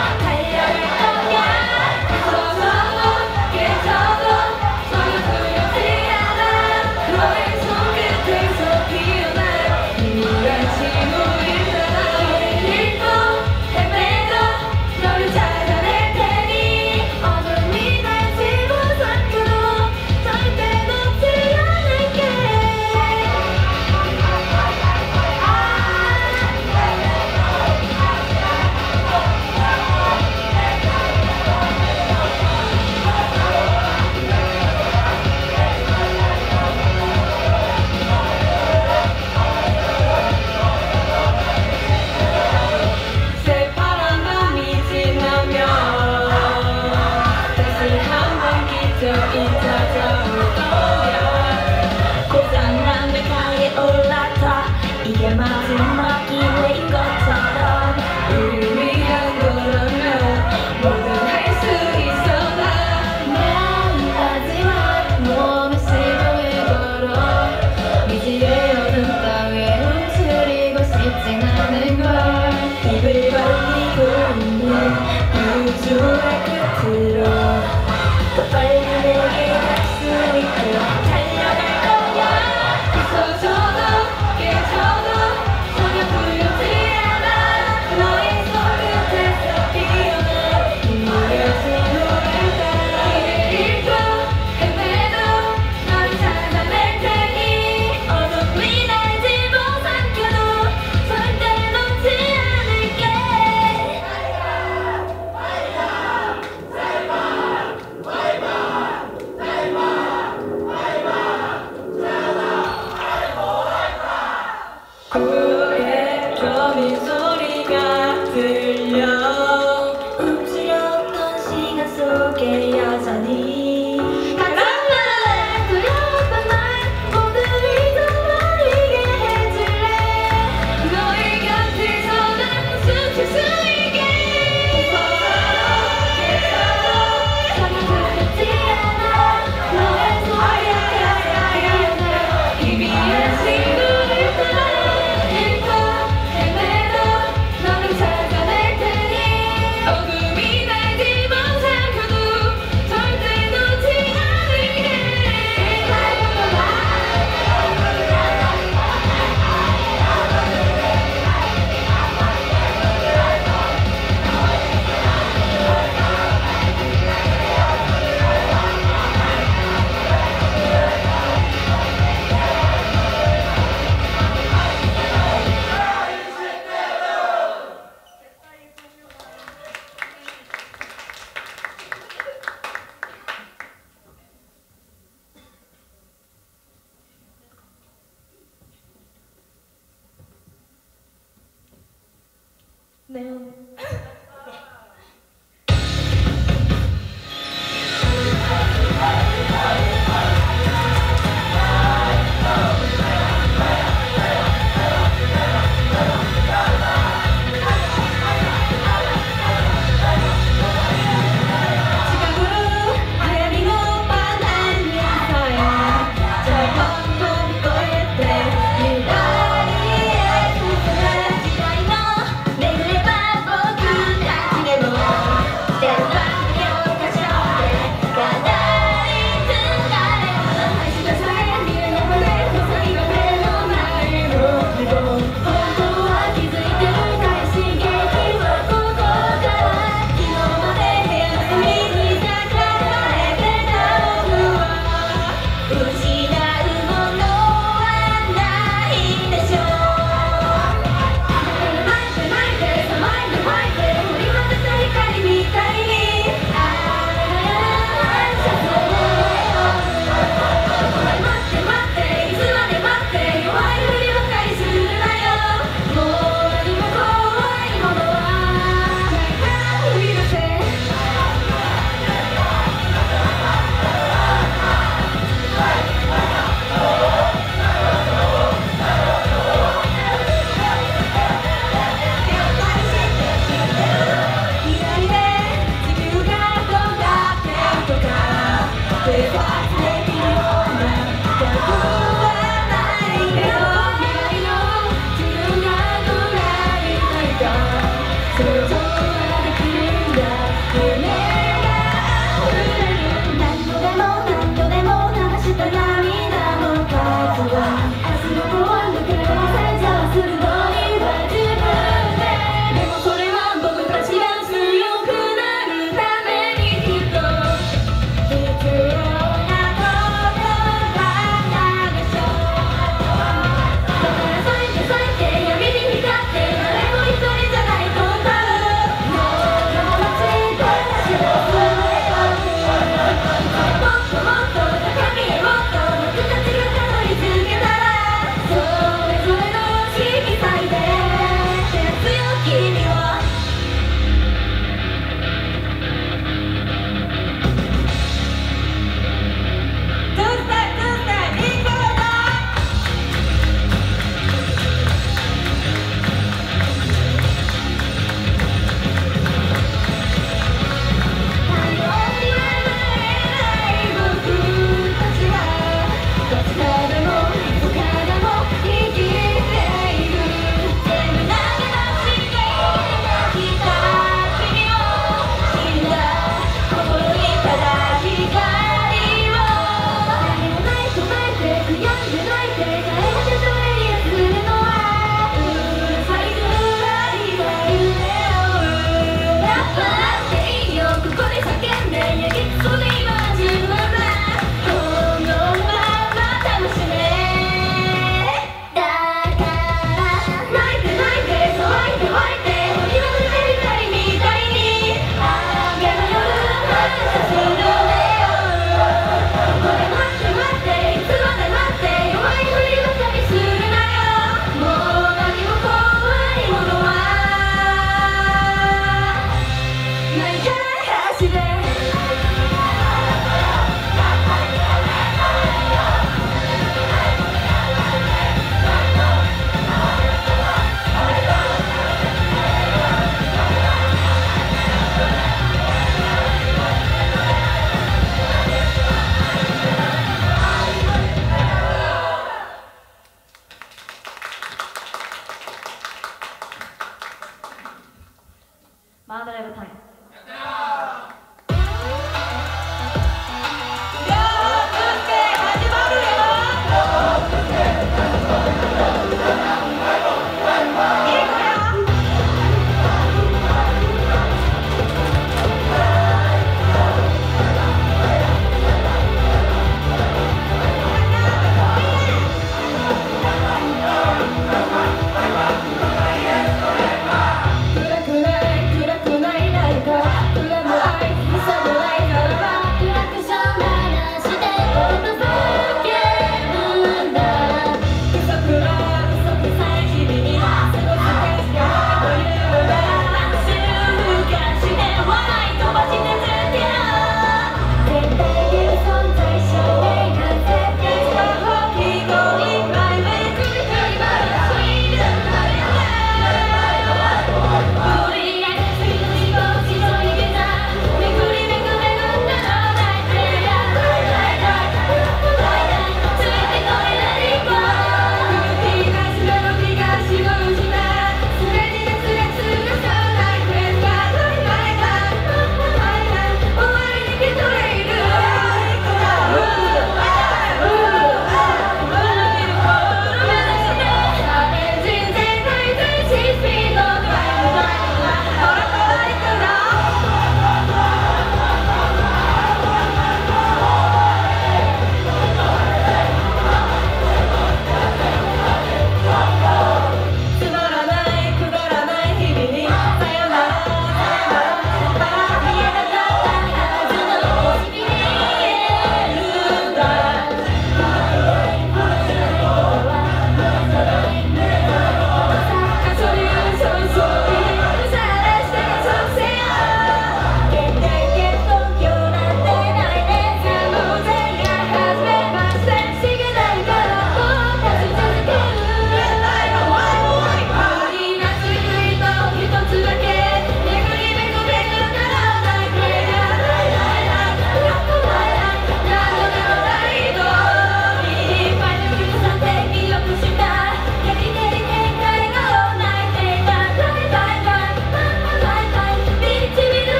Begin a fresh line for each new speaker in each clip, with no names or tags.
Okay.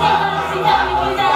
Sudah, 疆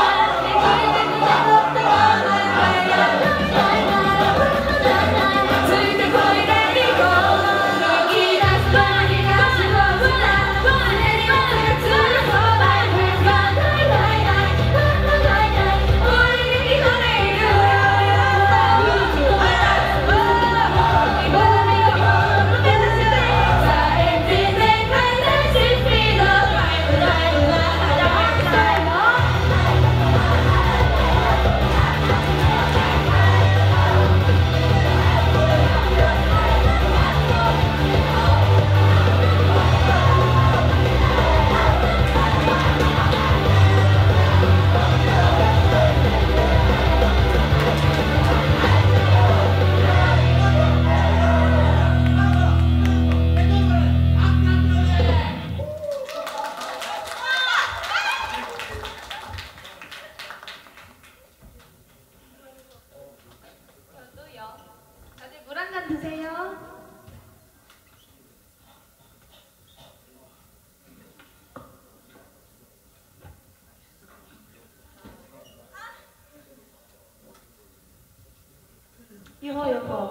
以后也考